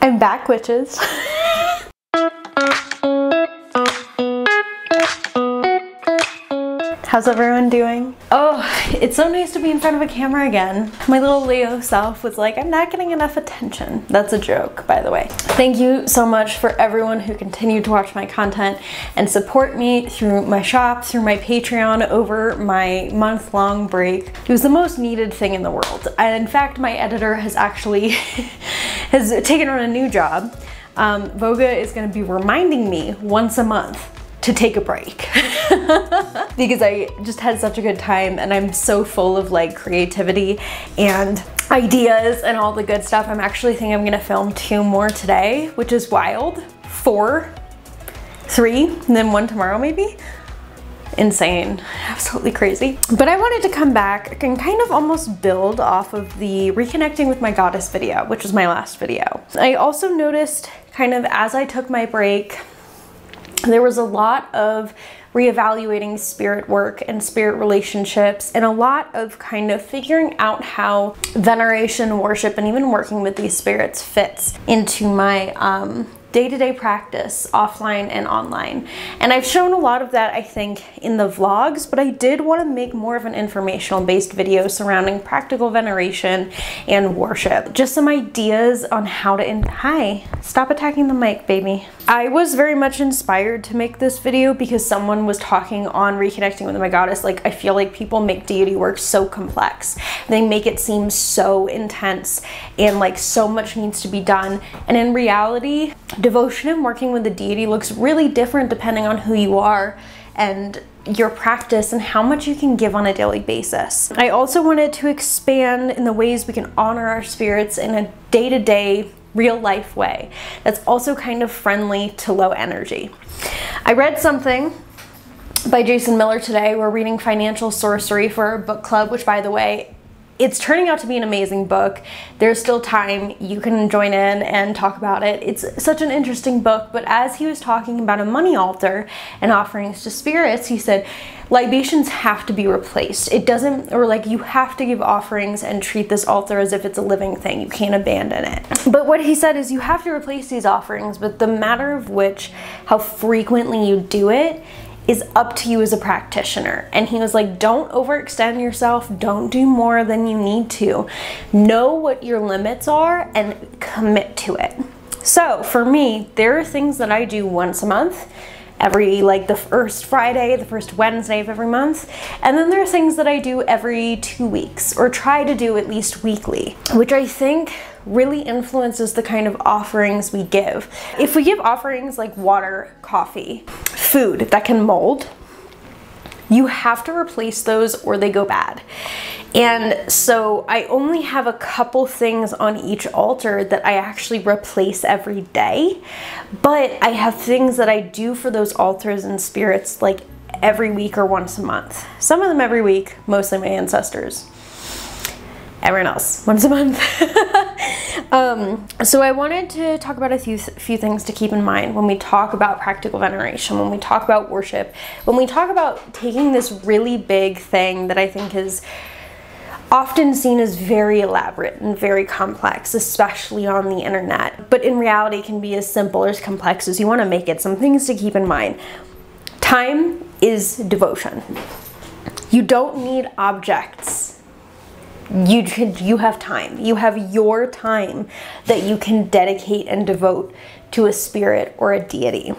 I'm back, witches. How's everyone doing? Oh, it's so nice to be in front of a camera again. My little Leo self was like, I'm not getting enough attention. That's a joke, by the way. Thank you so much for everyone who continued to watch my content and support me through my shop, through my Patreon over my month-long break. It was the most needed thing in the world. And in fact, my editor has actually has taken on a new job. Um, Voga is gonna be reminding me once a month to take a break because I just had such a good time and I'm so full of like creativity and ideas and all the good stuff. I'm actually thinking I'm gonna film two more today, which is wild. Four, three, and then one tomorrow maybe. Insane, absolutely crazy. But I wanted to come back and kind of almost build off of the reconnecting with my goddess video, which was my last video. I also noticed kind of as I took my break, there was a lot of reevaluating spirit work and spirit relationships and a lot of kind of figuring out how veneration worship and even working with these spirits fits into my um, day-to-day practice offline and online. And I've shown a lot of that I think in the vlogs but I did want to make more of an informational based video surrounding practical veneration and worship. Just some ideas on how to hi stop attacking the mic baby. I was very much inspired to make this video because someone was talking on reconnecting with my goddess. Like I feel like people make deity work so complex. They make it seem so intense and like so much needs to be done. And in reality devotion and working with the deity looks really different depending on who you are and your practice and how much you can give on a daily basis. I also wanted to expand in the ways we can honor our spirits in a day-to-day -day, real life way that's also kind of friendly to low energy. I read something by Jason Miller today. We're reading Financial Sorcery for our book club, which by the way, it's turning out to be an amazing book. There's still time. You can join in and talk about it. It's such an interesting book, but as he was talking about a money altar and offerings to spirits, he said, libations have to be replaced. It doesn't, or like you have to give offerings and treat this altar as if it's a living thing. You can't abandon it. But what he said is you have to replace these offerings, but the matter of which, how frequently you do it, is up to you as a practitioner. And he was like, don't overextend yourself. Don't do more than you need to. Know what your limits are and commit to it. So for me, there are things that I do once a month every like the first Friday, the first Wednesday of every month. And then there are things that I do every two weeks or try to do at least weekly, which I think really influences the kind of offerings we give. If we give offerings like water, coffee, food that can mold, you have to replace those or they go bad. And so I only have a couple things on each altar that I actually replace every day, but I have things that I do for those altars and spirits like every week or once a month. Some of them every week, mostly my ancestors everyone else once a month. um, so I wanted to talk about a few, few things to keep in mind when we talk about practical veneration, when we talk about worship, when we talk about taking this really big thing that I think is often seen as very elaborate and very complex, especially on the internet, but in reality can be as simple or as complex as you want to make it. Some things to keep in mind. Time is devotion. You don't need objects you you have time. You have your time that you can dedicate and devote to a spirit or a deity.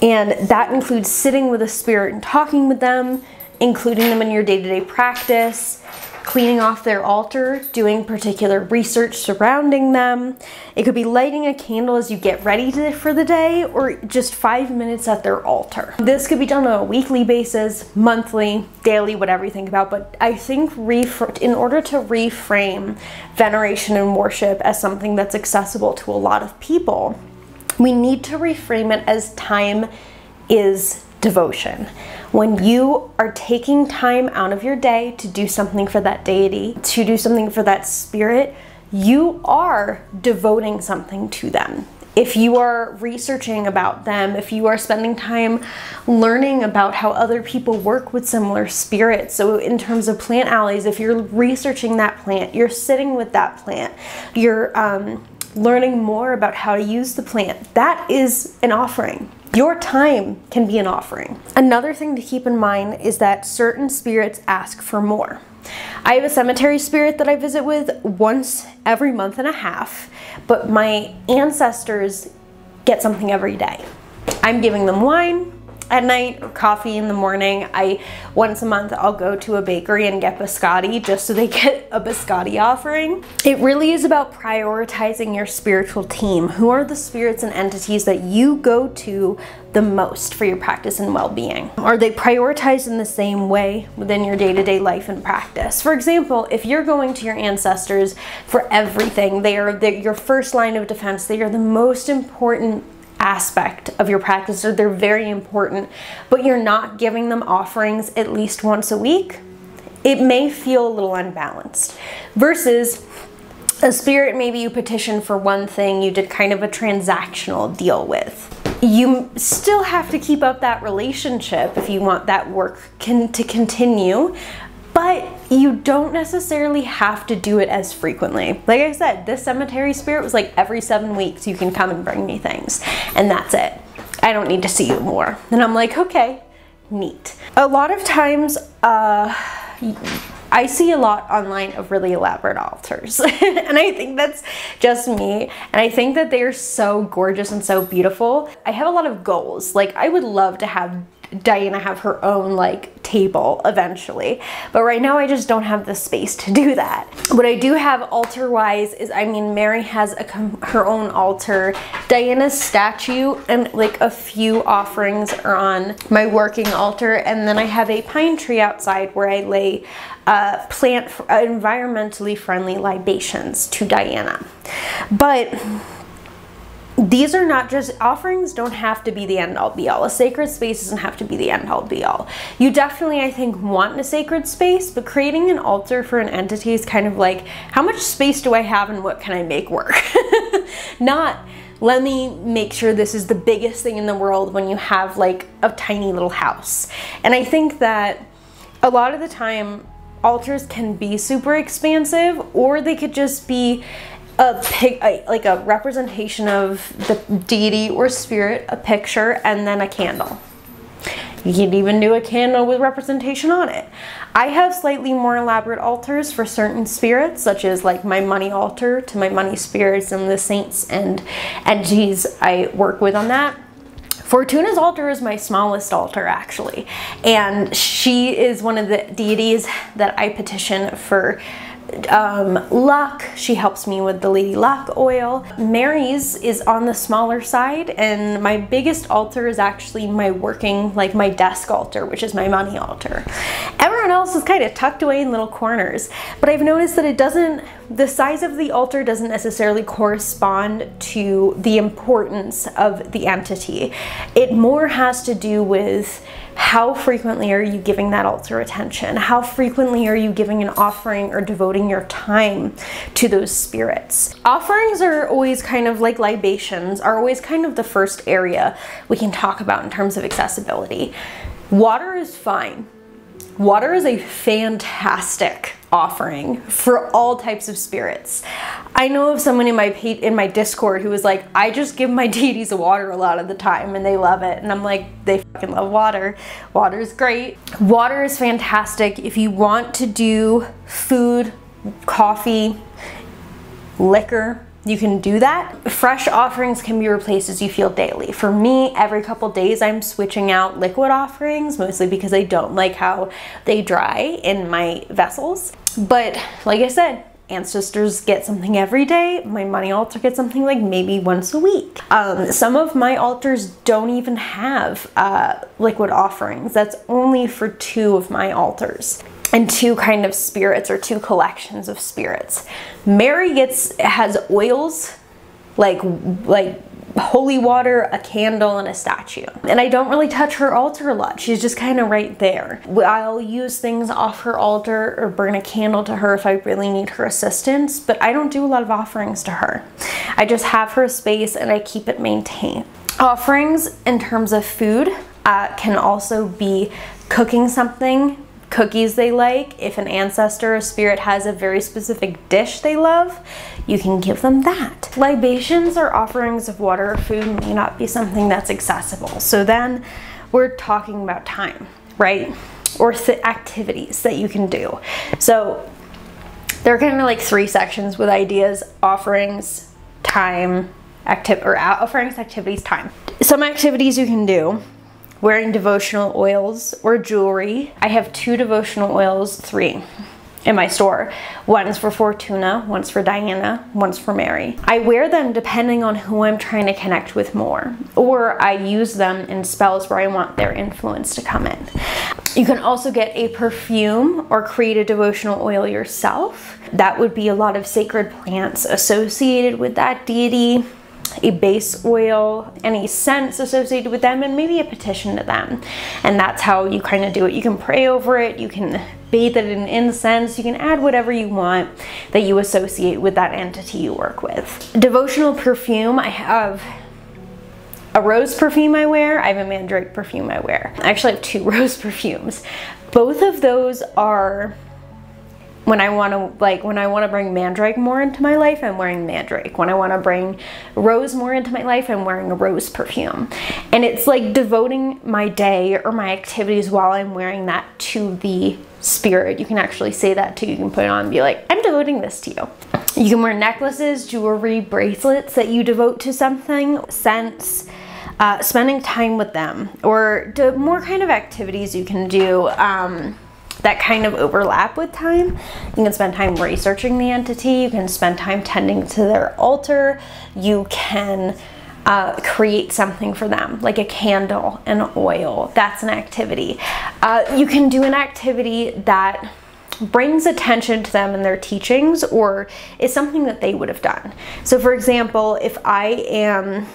And that includes sitting with a spirit and talking with them including them in your day-to-day -day practice cleaning off their altar, doing particular research surrounding them. It could be lighting a candle as you get ready to, for the day or just five minutes at their altar. This could be done on a weekly basis, monthly, daily, whatever you think about, but I think in order to reframe veneration and worship as something that's accessible to a lot of people, we need to reframe it as time is devotion. When you are taking time out of your day to do something for that deity, to do something for that spirit, you are devoting something to them. If you are researching about them, if you are spending time learning about how other people work with similar spirits, so in terms of plant allies, if you're researching that plant, you're sitting with that plant, you're um, learning more about how to use the plant. That is an offering. Your time can be an offering. Another thing to keep in mind is that certain spirits ask for more. I have a cemetery spirit that I visit with once every month and a half, but my ancestors get something every day. I'm giving them wine, at night coffee in the morning. I once a month I'll go to a bakery and get biscotti just so they get a biscotti offering. It really is about prioritizing your spiritual team. Who are the spirits and entities that you go to the most for your practice and well-being? Are they prioritized in the same way within your day-to-day -day life and practice? For example, if you're going to your ancestors for everything, they are the, your first line of defense, they are the most important aspect of your practice or they're very important, but you're not giving them offerings at least once a week, it may feel a little unbalanced. Versus a spirit maybe you petition for one thing you did kind of a transactional deal with. You still have to keep up that relationship if you want that work can, to continue, but you don't necessarily have to do it as frequently. Like I said, this cemetery spirit was like every seven weeks you can come and bring me things, and that's it. I don't need to see you more. And I'm like, okay, neat. A lot of times, uh, I see a lot online of really elaborate altars and I think that's just me and I think that they're so gorgeous and so beautiful. I have a lot of goals like I would love to have Diana have her own like table eventually. But right now I just don't have the space to do that. What I do have altar wise is, I mean, Mary has a, her own altar. Diana's statue and like a few offerings are on my working altar. And then I have a pine tree outside where I lay uh, plant uh, environmentally friendly libations to Diana. But these are not just offerings don't have to be the end all be all. A sacred space doesn't have to be the end all be all. You definitely i think want a sacred space but creating an altar for an entity is kind of like how much space do i have and what can i make work? Not let me make sure this is the biggest thing in the world when you have like a tiny little house. And i think that a lot of the time altars can be super expansive or they could just be a pic, a, like a representation of the deity or spirit, a picture, and then a candle. You can even do a candle with representation on it. I have slightly more elaborate altars for certain spirits, such as like my money altar to my money spirits and the saints and entities I work with on that. Fortuna's altar is my smallest altar actually, and she is one of the deities that I petition for um, luck. She helps me with the Lady Luck oil. Mary's is on the smaller side and my biggest altar is actually my working, like my desk altar, which is my money altar. Everyone else is kind of tucked away in little corners, but I've noticed that it doesn't, the size of the altar doesn't necessarily correspond to the importance of the entity. It more has to do with how frequently are you giving that altar attention? How frequently are you giving an offering or devoting your time to those spirits? Offerings are always kind of like libations, are always kind of the first area we can talk about in terms of accessibility. Water is fine. Water is a fantastic offering for all types of spirits. I know of someone in my in my Discord who was like, I just give my deities water a lot of the time and they love it. And I'm like, they fucking love water. Water is great. Water is fantastic if you want to do food, coffee, liquor, you can do that. Fresh offerings can be replaced as you feel daily. For me, every couple days I'm switching out liquid offerings, mostly because I don't like how they dry in my vessels. But like I said, ancestors get something every day. My money altar gets something like maybe once a week. Um, some of my altars don't even have uh, liquid offerings. That's only for two of my altars and two kind of spirits or two collections of spirits. Mary gets has oils like like holy water, a candle, and a statue. And I don't really touch her altar a lot. She's just kind of right there. I'll use things off her altar or burn a candle to her if I really need her assistance, but I don't do a lot of offerings to her. I just have her space and I keep it maintained. Offerings in terms of food uh, can also be cooking something cookies they like. If an ancestor or spirit has a very specific dish they love, you can give them that. Libations or offerings of water or food may not be something that's accessible. So then we're talking about time, right? Or activities that you can do. So there are kind of like three sections with ideas, offerings, time, active or offerings, activities, time. Some activities you can do wearing devotional oils or jewelry. I have two devotional oils, three in my store. One's for Fortuna, one's for Diana, one's for Mary. I wear them depending on who I'm trying to connect with more, or I use them in spells where I want their influence to come in. You can also get a perfume or create a devotional oil yourself. That would be a lot of sacred plants associated with that deity a base oil, any scents associated with them, and maybe a petition to them. And that's how you kind of do it. You can pray over it, you can bathe it in incense, you can add whatever you want that you associate with that entity you work with. Devotional perfume, I have a rose perfume I wear, I have a mandrake perfume I wear. I actually have two rose perfumes. Both of those are when I want to like when I want to bring mandrake more into my life, I'm wearing mandrake. When I want to bring rose more into my life, I'm wearing a rose perfume. And it's like devoting my day or my activities while I'm wearing that to the spirit. You can actually say that too. You can put it on and be like, I'm devoting this to you. You can wear necklaces, jewelry, bracelets that you devote to something, scents, uh, spending time with them, or more kind of activities you can do. Um, that kind of overlap with time. You can spend time researching the entity, you can spend time tending to their altar, you can uh, create something for them, like a candle, an oil. That's an activity. Uh, you can do an activity that brings attention to them and their teachings or is something that they would have done. So, for example, if I am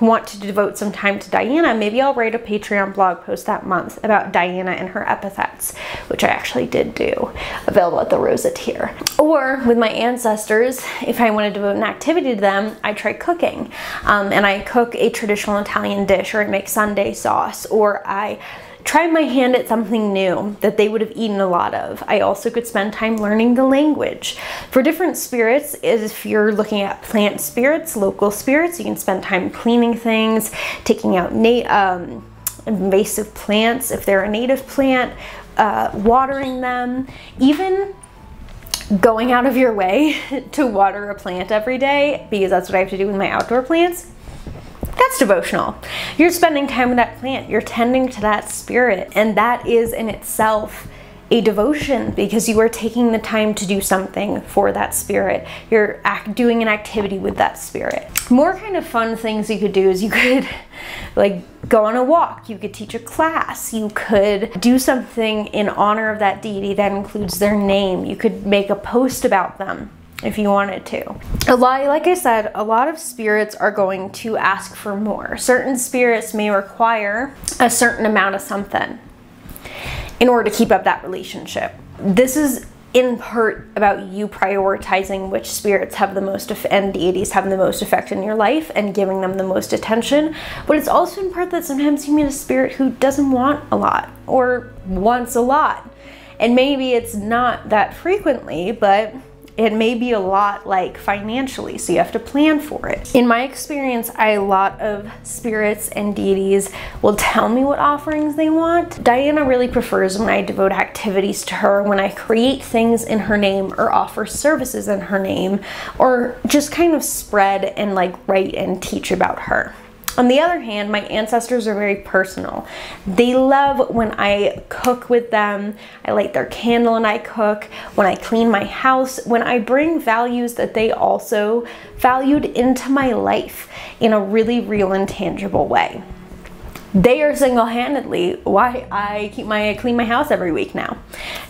want to devote some time to Diana, maybe I'll write a Patreon blog post that month about Diana and her epithets, which I actually did do, available at the Rosa tier. Or with my ancestors, if I want to devote an activity to them, I try cooking. Um, and I cook a traditional Italian dish, or I make Sunday sauce, or I try my hand at something new that they would have eaten a lot of. I also could spend time learning the language. For different spirits, if you're looking at plant spirits, local spirits, you can spend time cleaning things, taking out um, invasive plants if they're a native plant, uh, watering them, even going out of your way to water a plant every day because that's what I have to do with my outdoor plants that's devotional. You're spending time with that plant, you're tending to that spirit, and that is in itself a devotion because you are taking the time to do something for that spirit. You're doing an activity with that spirit. More kind of fun things you could do is you could like go on a walk, you could teach a class, you could do something in honor of that deity that includes their name, you could make a post about them if you wanted to. A lot, like I said, a lot of spirits are going to ask for more. Certain spirits may require a certain amount of something in order to keep up that relationship. This is in part about you prioritizing which spirits have the most and deities have the most effect in your life and giving them the most attention but it's also in part that sometimes you meet a spirit who doesn't want a lot or wants a lot and maybe it's not that frequently but it may be a lot like financially, so you have to plan for it. In my experience, a lot of spirits and deities will tell me what offerings they want. Diana really prefers when I devote activities to her, when I create things in her name or offer services in her name, or just kind of spread and like write and teach about her. On the other hand, my ancestors are very personal. They love when I cook with them, I light their candle and I cook, when I clean my house, when I bring values that they also valued into my life in a really real and tangible way. They are single-handedly why I keep my clean my house every week now.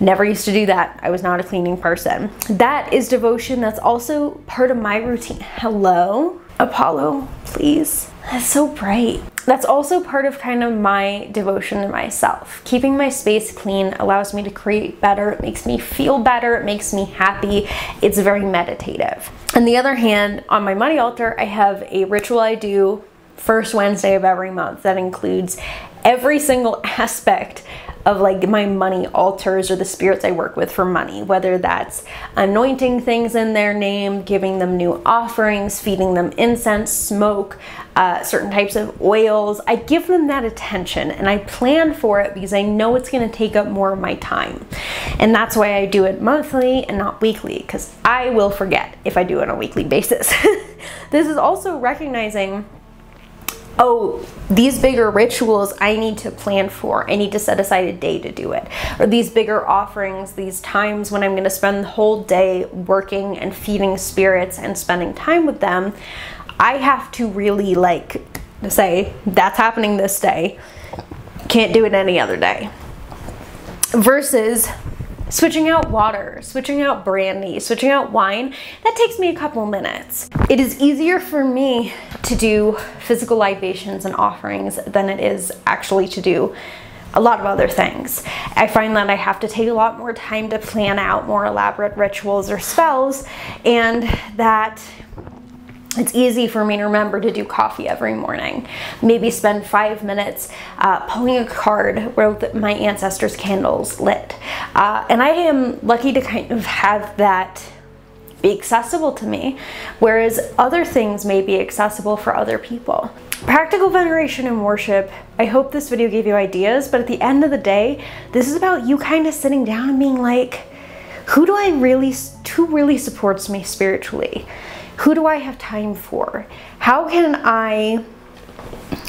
Never used to do that. I was not a cleaning person. That is devotion that's also part of my routine. Hello? Apollo, please. That's so bright. That's also part of kind of my devotion to myself. Keeping my space clean allows me to create better, it makes me feel better, it makes me happy. It's very meditative. On the other hand, on my money altar, I have a ritual I do first Wednesday of every month that includes every single aspect of like my money altars or the spirits I work with for money, whether that's anointing things in their name, giving them new offerings, feeding them incense, smoke, uh, certain types of oils. I give them that attention and I plan for it because I know it's going to take up more of my time. And that's why I do it monthly and not weekly because I will forget if I do it on a weekly basis. this is also recognizing oh, these bigger rituals I need to plan for. I need to set aside a day to do it. Or these bigger offerings, these times when I'm going to spend the whole day working and feeding spirits and spending time with them, I have to really like say, that's happening this day. Can't do it any other day. Versus switching out water, switching out brandy, switching out wine, that takes me a couple minutes. It is easier for me to do physical libations and offerings than it is actually to do a lot of other things. I find that I have to take a lot more time to plan out more elaborate rituals or spells and that it's easy for me to remember to do coffee every morning. Maybe spend five minutes uh, pulling a card with my ancestors' candles lit. Uh, and I am lucky to kind of have that be accessible to me, whereas other things may be accessible for other people. Practical veneration and worship, I hope this video gave you ideas, but at the end of the day, this is about you kind of sitting down and being like, who do I really, who really supports me spiritually? Who do I have time for? How can I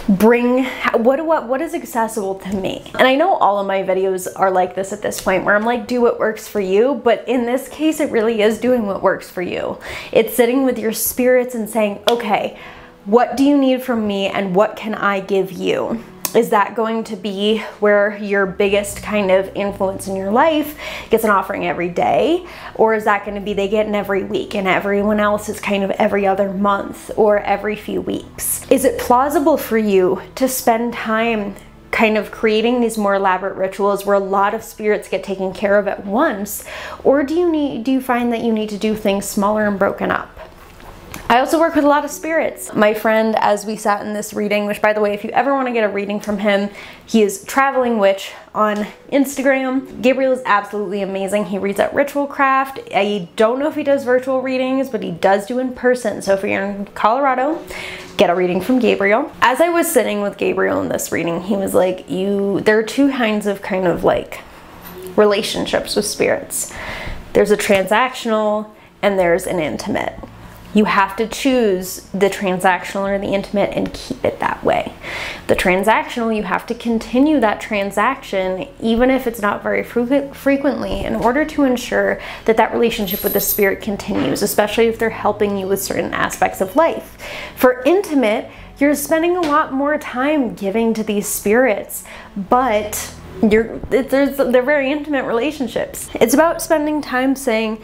bring what what what is accessible to me? And i know all of my videos are like this at this point where i'm like do what works for you. But in this case it really is doing what works for you. It's sitting with your spirits and saying okay what do you need from me and what can i give you is that going to be where your biggest kind of influence in your life gets an offering every day? Or is that going to be they get an every week and everyone else is kind of every other month or every few weeks? Is it plausible for you to spend time kind of creating these more elaborate rituals where a lot of spirits get taken care of at once? Or do you need do you find that you need to do things smaller and broken up? I also work with a lot of spirits. My friend, as we sat in this reading, which by the way, if you ever want to get a reading from him, he is Traveling Witch on Instagram. Gabriel is absolutely amazing. He reads at Ritual Craft. I don't know if he does virtual readings, but he does do in person. So if you're in Colorado, get a reading from Gabriel. As I was sitting with Gabriel in this reading, he was like, you, there are two kinds of kind of like relationships with spirits. There's a transactional and there's an intimate you have to choose the transactional or the intimate and keep it that way. The transactional, you have to continue that transaction even if it's not very fre frequently in order to ensure that that relationship with the spirit continues, especially if they're helping you with certain aspects of life. For intimate, you're spending a lot more time giving to these spirits, but you're, they're very intimate relationships. It's about spending time saying,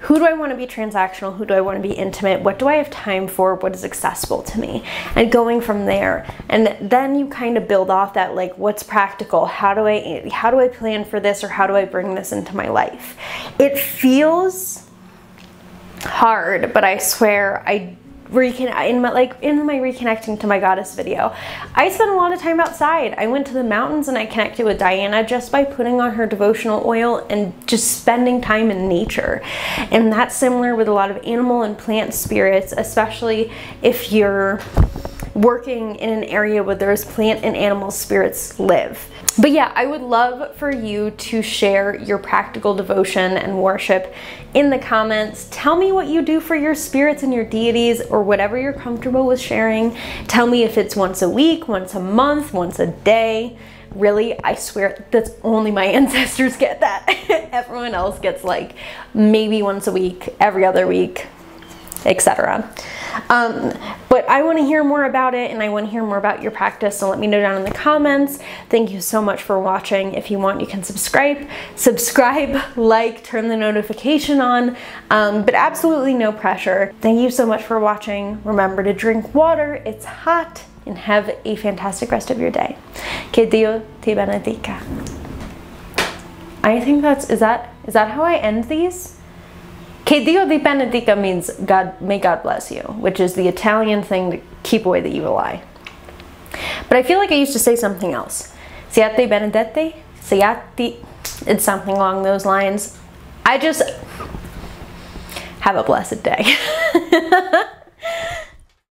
who do I want to be transactional? Who do I want to be intimate? What do I have time for? What is accessible to me? And going from there. And then you kind of build off that like what's practical? How do I how do I plan for this or how do I bring this into my life? It feels hard, but I swear I recon in my like in my reconnecting to my goddess video. I spent a lot of time outside. I went to the mountains and i connected with diana just by putting on her devotional oil and just spending time in nature. And that's similar with a lot of animal and plant spirits especially if you're working in an area where there's plant and animal spirits live but yeah, I would love for you to share your practical devotion and worship in the comments. Tell me what you do for your spirits and your deities or whatever you're comfortable with sharing. Tell me if it's once a week, once a month, once a day. Really, I swear that's only my ancestors get that. Everyone else gets like maybe once a week, every other week, etc. Um, but I want to hear more about it and I want to hear more about your practice. So let me know down in the comments. Thank you so much for watching. If you want, you can subscribe, subscribe, like, turn the notification on, um, but absolutely no pressure. Thank you so much for watching. Remember to drink water. It's hot and have a fantastic rest of your day. Que Dio te. I think that's, is that, is that how I end these? Que Dio di benedica means God, may God bless you, which is the Italian thing to keep away the evil eye. But I feel like I used to say something else. Siate benedette, Sayati. It's something along those lines. I just have a blessed day.